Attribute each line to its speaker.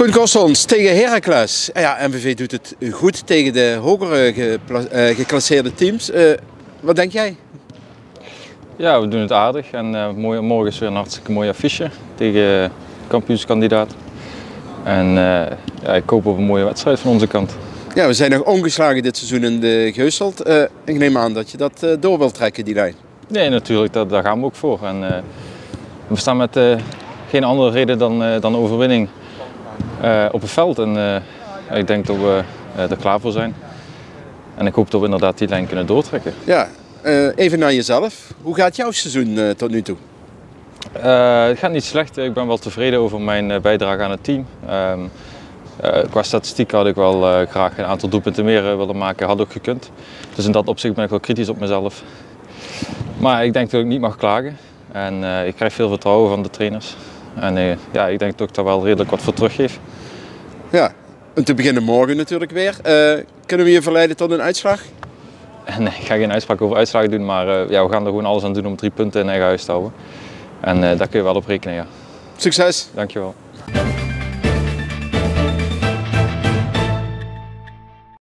Speaker 1: Koen Kossons tegen Heracles. Ja, MVV doet het goed tegen de hogere uh, geclasseerde teams. Uh, wat denk jij?
Speaker 2: Ja, we doen het aardig. En uh, morgen is weer een hartstikke mooi affiche tegen kampioenskandidaat. En ja, ik hoop op een mooie wedstrijd van onze kant.
Speaker 1: Ja, we zijn nog ongeslagen dit seizoen in de Geuselt. ik neem aan dat je dat door wilt trekken, die lijn.
Speaker 2: Nee, natuurlijk. Dat, daar gaan we ook voor. En, we staan met geen andere reden dan, dan overwinning uh, op het veld. En uh, ik denk dat we uh, er klaar voor zijn. En ik hoop dat we inderdaad die lijn kunnen doortrekken.
Speaker 1: Ja, even naar jezelf. Hoe gaat jouw seizoen tot nu toe?
Speaker 2: het gaat niet slecht. Ik ben wel tevreden over mijn bijdrage aan het team. Uh, qua statistiek had ik wel graag een aantal doelpunten meer willen maken. Had ook gekund. Dus in dat opzicht ben ik wel kritisch op mezelf. Maar ik denk dat ik niet mag klagen. En ik krijg veel vertrouwen van de trainers. En uh, ja, ik denk dat ik daar wel redelijk wat voor teruggeef.
Speaker 1: Ja, en te beginnen morgen natuurlijk weer. Uh, kunnen we je verleiden tot een uitslag?
Speaker 2: Nee, ik ga geen uitspraak over uitslagen doen, maar ja, we gaan er gewoon alles aan doen om drie punten in eigen huis te houden. En daar kun je wel op rekenen, ja.
Speaker 1: Succes!
Speaker 2: Dankjewel.